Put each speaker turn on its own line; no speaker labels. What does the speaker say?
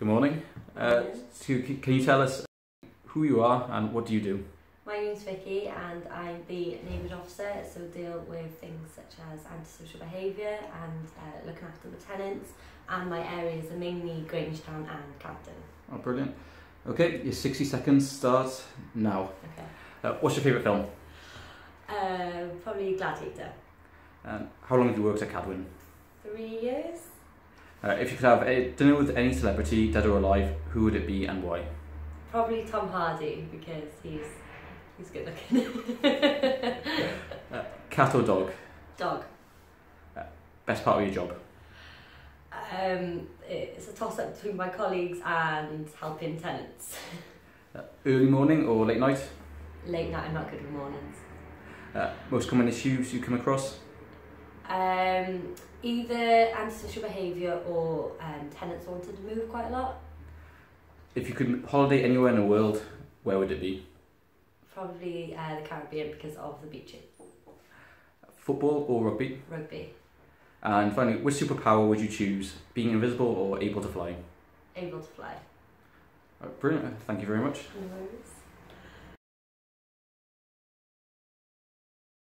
Good morning. Uh, so can you tell us who you are and what do you do?
My name's Vicky and I'm the neighbourhood officer, so deal with things such as antisocial behaviour and uh, looking after the tenants. And my areas are mainly Grangetown and Campden.
Oh, brilliant. Okay, your 60 seconds start now.
Okay.
Uh, what's your favourite film?
Uh, probably Gladiator.
How long have you worked at Cadwyn?
Three years?
Uh, if you could have a dinner with any celebrity, dead or alive, who would it be and why?
Probably Tom Hardy because he's he's good looking.
Uh, cat or dog?
Dog.
Best part of your job?
Um, it's a toss up between my colleagues and helping tenants.
Uh, early morning or late night?
Late night, I'm not good with mornings.
Uh, most common issues you come across?
Um, either antisocial behaviour or um, tenants wanted to move quite a lot.
If you could holiday anywhere in the world, where would it be?
Probably uh, the Caribbean because of the beaches.
Football or rugby?
Rugby.
And finally, which superpower would you choose? Being invisible or able to fly?
Able to fly.
Uh, brilliant, thank you very much.
No.